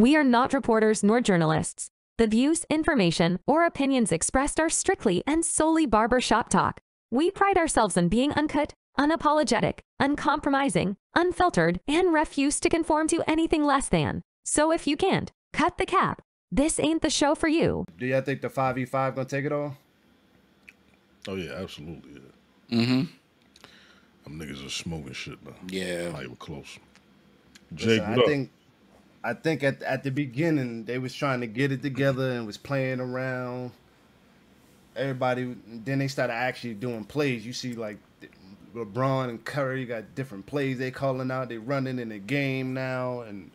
We are not reporters nor journalists. The views, information, or opinions expressed are strictly and solely barbershop talk. We pride ourselves on being uncut, unapologetic, uncompromising, unfiltered, and refuse to conform to anything less than. So if you can't, cut the cap. This ain't the show for you. Do y'all think the five v five gonna take it all? Oh yeah, absolutely. Yeah. Mm-hmm. Them niggas are smoking shit, man. Yeah. Not even close. Jake, what I up? think I think at at the beginning they was trying to get it together and was playing around. Everybody then they started actually doing plays. You see like LeBron and Curry got different plays they calling out. They running in the game now and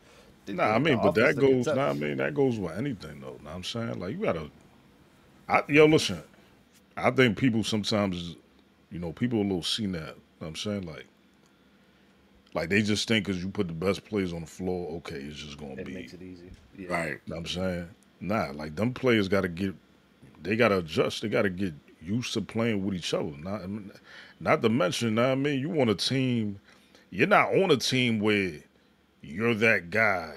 Nah, I mean, but that goes. Nah, I mean, that goes with anything, though. Know what I'm saying, like, you gotta. I, yo, listen. I think people sometimes, you know, people a little see that. Know what I'm saying, like, like they just think because you put the best players on the floor, okay, it's just gonna It be. makes it easy. Yeah. Right. Know what I'm saying, nah, like them players got to get, they got to adjust. They got to get used to playing with each other. Not, not to mention, know I mean, you want a team. You're not on a team where you're that guy,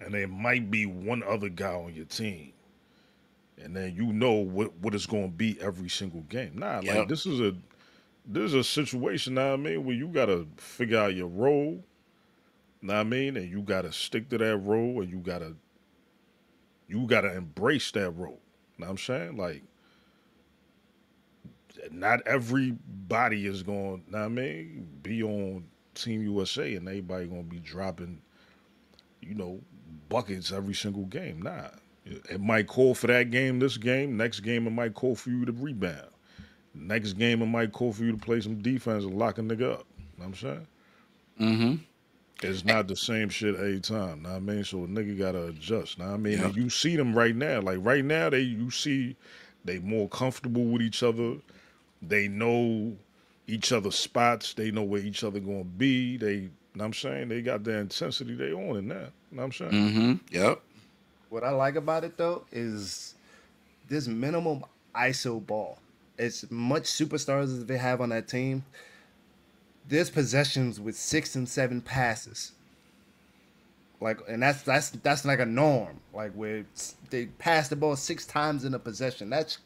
and there might be one other guy on your team, and then you know what what it's going to be every single game. Nah, like this is a this is a situation. What I mean, where you got to figure out your role. Know I mean, and you got to stick to that role, and you got to you got to embrace that role. Know what I'm saying, like. Not everybody is going, know I mean, be on Team USA and everybody gonna be dropping, you know, buckets every single game. Nah. It might call for that game this game. Next game it might call for you to rebound. Next game it might call for you to play some defense and lock a nigga up. You Know what I'm saying? Mm-hmm. It's not the same shit every time. Know what I mean? So a nigga gotta adjust. Know what I mean? And you see them right now. Like right now, they you see they more comfortable with each other. They know each other's spots. They know where each other gonna be. They know what I'm saying? They got the intensity they on in that. Know what I'm saying? Mm-hmm. Yep. What I like about it though is this minimum ISO ball. As much superstars as they have on that team, there's possessions with six and seven passes. Like, and that's that's that's like a norm. Like where they pass the ball six times in a possession. That's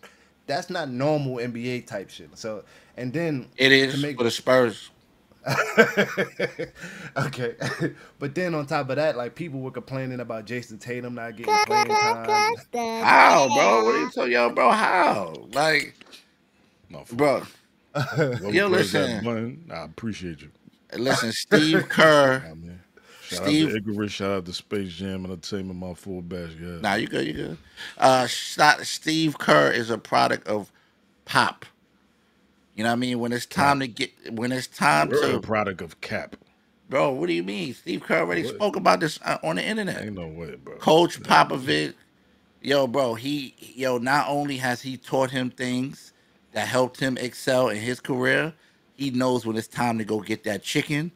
that's not normal NBA type shit. So, and then It is to make- for the Spurs. okay, but then on top of that, like people were complaining about Jayson Tatum not getting playing time. How, bro? What are you talking, yo, bro? How? Like, No, bro, yo, listen. I appreciate you. listen, Steve Kerr. I mean, shout Steve- out to Icarus, shout out to Space Jam Entertainment, my full bash. Yeah. Nah, you good, you good. Uh, Steve Kerr is a product of pop. You know what I mean? When it's time to get, when it's time a to, product of cap. bro. What do you mean? Steve Kerr already What? spoke about this uh, on the internet. Ain't no way, bro. Coach Popovich, yo, bro, he, yo, not only has he taught him things that helped him excel in his career, he knows when it's time to go get that chicken.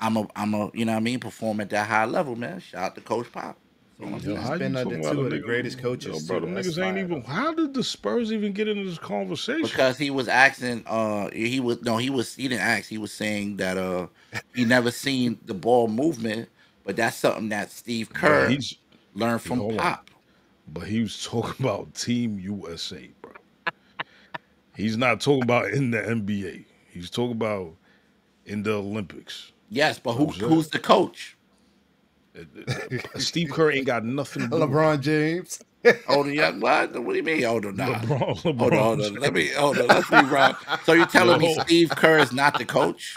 I'm a, I'm a, you know what I mean, perform at that high level, man. Shout out to Coach Pop. So, Yo, He's how been under two of the nigga- greatest coaches, Yo, bro, too. niggas ain't even. How did the Spurs even get into this conversation? because he was asking, uh, he was no, he was he didn't ask. He was saying that uh, he never seen the ball movement, but that's something that Steve Kerr he's, learned from hold on. Pop. but he was talking about Team USA, bro. He's not talking about in the NBA. He's talking about in the Olympics. Yes, but who, who's the coach? Uh, uh, Steve Kerr ain't got nothing. To do LeBron James. Oh, the young what? What do you mean? Hold on, nah. LeBron, LeBron Hold on, hold on. Let me hold on. Let's be wrong. So you're telling me Steve Kerr is not the coach?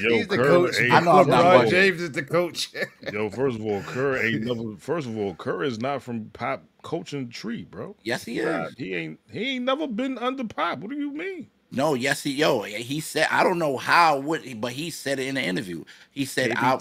Yo, He's the Kerr coach. ain't- I know I'm not LeBron. James is the coach. Yo, first of all, Kerr ain't never. First of all, Kerr is not from Pop coaching tree, bro. Yes, he Nah, is. he ain't. He ain't never been under Pop. What do you mean? No, yes, he yo. He said I don't know how what, but he said it in the interview. He said I.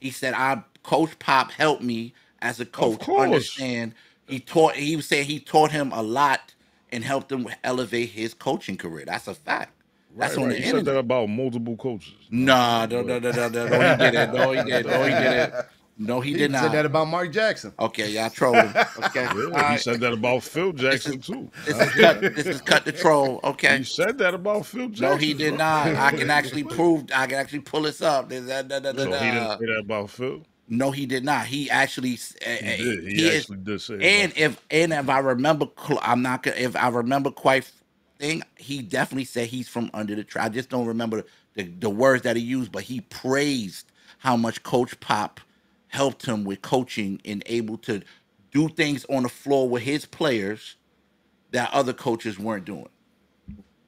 He said I. Coach Pop helped me as a coach course. understand. He taught. He was saying he taught him a lot and helped him elevate his coaching career. That's a fact. That's Right, on right. the He said that about multiple coaches. Nah, no, no, no, no, no, no, he didn't. No, he didn't. No, he didn't. No, he He did said that about Mark Jackson. Okay, y'all trolling. Okay, All Yeah, he said that about Phil Jackson too. This is cut. This is cut the troll. Okay. He said that about Phil Jackson. No, he did bro. not. I can actually prove. I can actually pull this up. Da- da- da- da- So he didn't say that about Phil. No, he did not. He actually, eh, he, eh, did. He is- actually did say and that. if and if I remember, I'm not gonna. If I remember quite thing, he definitely said he's from under the tree. I just don't remember the, the words that he used, but he praised how much Coach Pop helped him with coaching and able to do things on the floor with his players that other coaches weren't doing.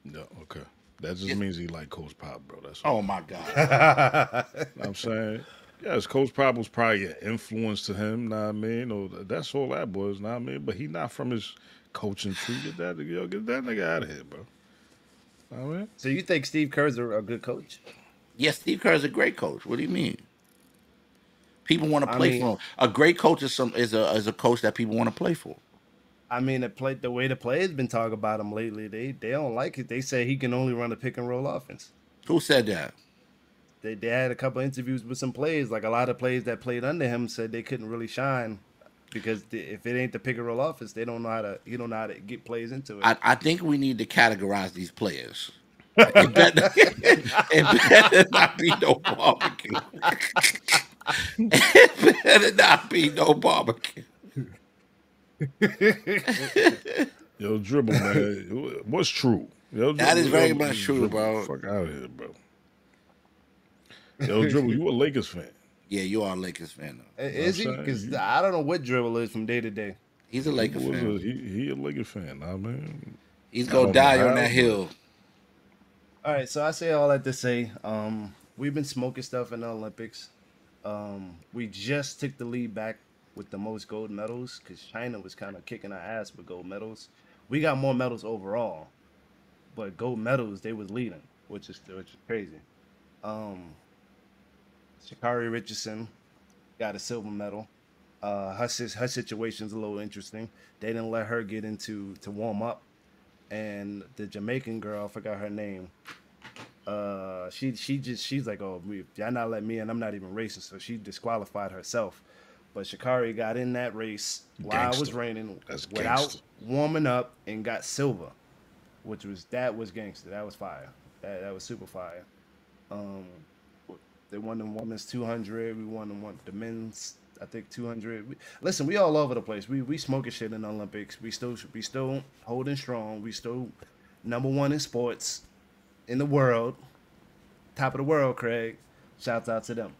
No, okay. That just means he like Coach Pop, bro. That's Oh my God! I'm saying. Yes, Coach Pop was probably an influence to him, know what I mean? That's all that was, know what I mean? But he not from his coaching tree. Get that yo, get that nigga out of here, bro. Know what I mean? So you think Steve Kerr's a, a good coach? yes, Steve Kerr is a great coach. What do you mean? People want to I play mean- for him. A great coach is some is a is a coach that people want to play for. I mean, the play the way the players been talking about him lately, they they don't like it. They say he can only run a pick and roll offense. Who said that? They they had a couple interviews with some players. Like a lot of players that played under him said they couldn't really shine because if it ain't the pick and roll offense, they don't know how to. You don't know how to get plays into it. I, I think we need to categorize these players. It better, it better not be no barbecue. it better not be no barbecue. Yo, dribble, man. What's true? Yo, That Dribble, is very yo, much true, Dribble, bro. Fuck out of here, bro. Yo, dribble, you a Lakers fan? Yeah, you are a Lakers fan though. Is he? Because I don't know what dribble is from day to day. He's a Lakers Was a, fan. he, he a Lakers fan, I mean. He's gonna die on that hill. All right, so I say all that to say, um, we've been smoking stuff in the Olympics. Um, we just took the lead back with the most gold medals because China was kind of kicking our ass with gold medals. We got more medals overall, but gold medals they was leading, which is which is crazy. Um, Sha'Carri Richardson got a silver medal. Uh, her her situation's a little interesting. They didn't let her get into to warm up, and the Jamaican girl, I forgot her name. Uh, she she just she's like, oh, y'all not let me in. I'm not even racing, so she disqualified herself. But Shakari got in that race while it was raining That's without warming up and got silver, which was that was gangster. That was fire. That that was super fire. Um, they won the women's 200. We won the the men's. I think 200. We, listen, we all over the place. We we smoking shit in the Olympics. We still we still holding strong. We still number one in sports in the world. Top of the world, Craig. Shouts out to them.